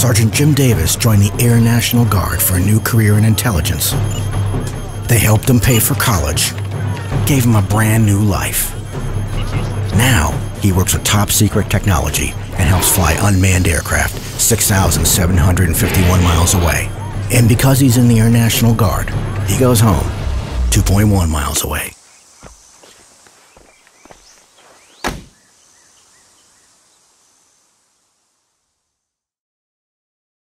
Sergeant Jim Davis joined the Air National Guard for a new career in intelligence. They helped him pay for college, gave him a brand new life. Now, he works with top secret technology and helps fly unmanned aircraft 6,751 miles away. And because he's in the Air National Guard, he goes home 2.1 miles away.